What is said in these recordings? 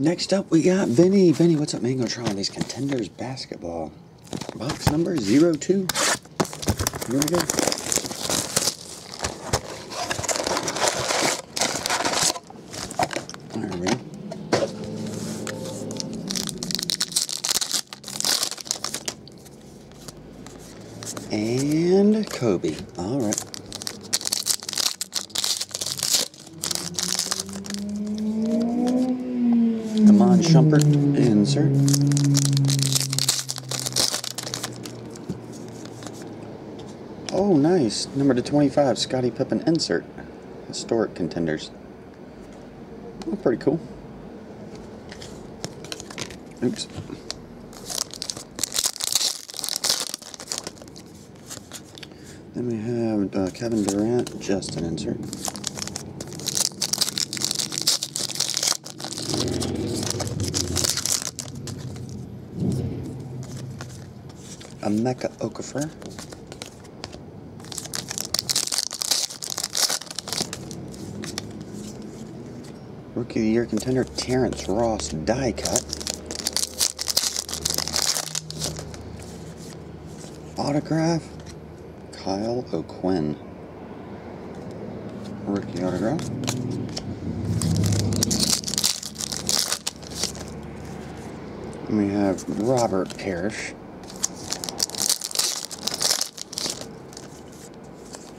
Next up, we got Vinny. Vinny, what's up, man? Gonna try on these contenders basketball. Box number 02. Here. We go. And Kobe. All right. Shumpert insert. Oh, nice. Number to 25, Scottie Pippen insert. Historic contenders. Oh, pretty cool. Oops. Then we have uh, Kevin Durant, just an insert. Emeka Okafor. Rookie of the Year contender Terrence Ross die cut. Autograph Kyle O'Quinn. Rookie autograph. And we have Robert Parish.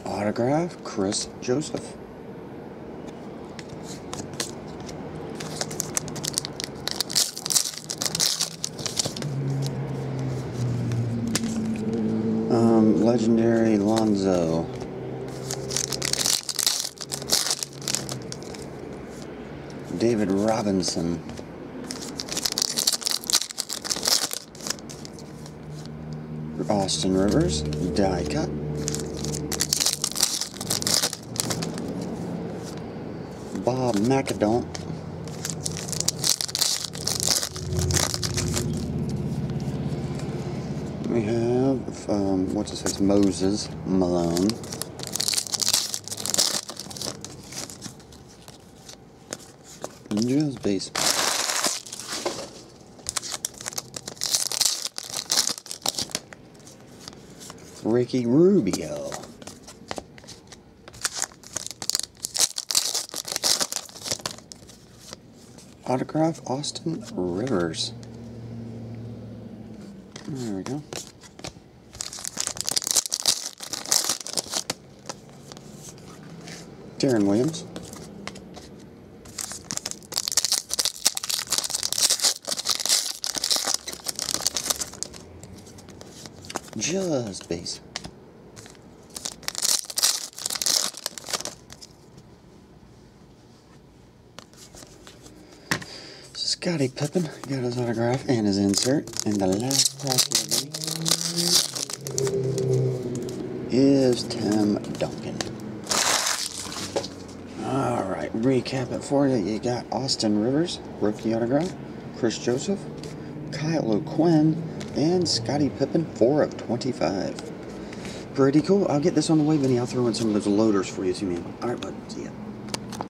Autograph Chris Joseph. Um, legendary Lonzo. David Robinson. Austin Rivers, die cut. Bob McAdoo. We have, um, what's it says, Moses Malone. Just base. Ricky Rubio. Autograph Austin Rivers. There we go. Deron Williams. Just base. Scottie Pippen got his autograph and his insert. And the last pack is Tim Duncan. Alright, recap it for you. You got Austin Rivers, rookie autograph, Chris Joseph, Kyle O'Quinn, and Scottie Pippen, 4 of 25. Pretty cool. I'll get this on the way, Vinny. I'll throw in some of those loaders for you too, man. Alright, bud. See ya.